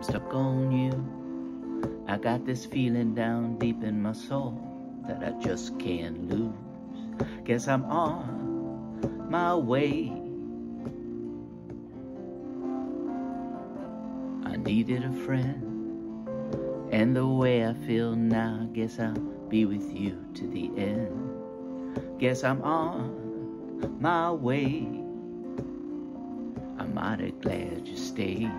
I'm stuck on you. I got this feeling down deep in my soul that I just can't lose. Guess I'm on my way. I needed a friend. And the way I feel now, guess I'll be with you to the end. Guess I'm on my way. I'm mighty glad you stayed.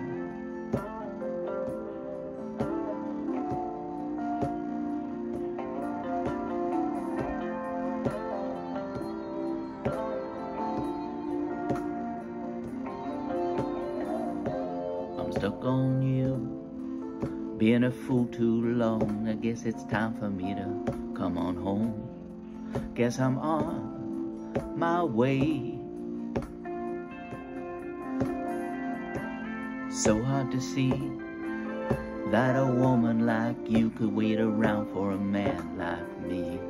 Stuck on you. Been a fool too long. I guess it's time for me to come on home. Guess I'm on my way. So hard to see that a woman like you could wait around for a man like me.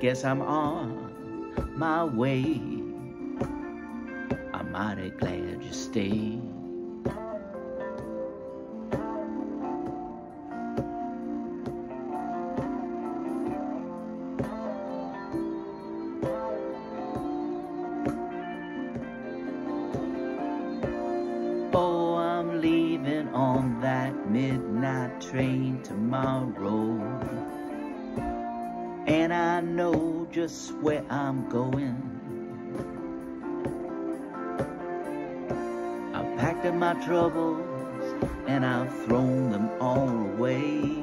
Guess I'm on my way. I'm mighty glad you stayed. On that midnight train tomorrow. And I know just where I'm going. I've packed up my troubles and I've thrown them all away.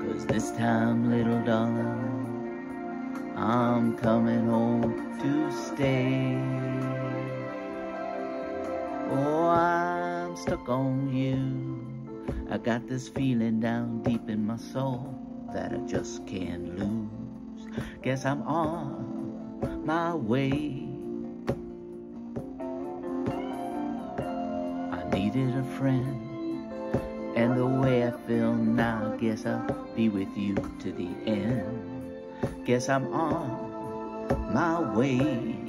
Cause this time, little darling, I'm coming home Oh, I'm stuck on you. I got this feeling down deep in my soul that I just can't lose. Guess I'm on my way. I needed a friend. And the way I feel now, guess I'll be with you to the end. Guess I'm on my way.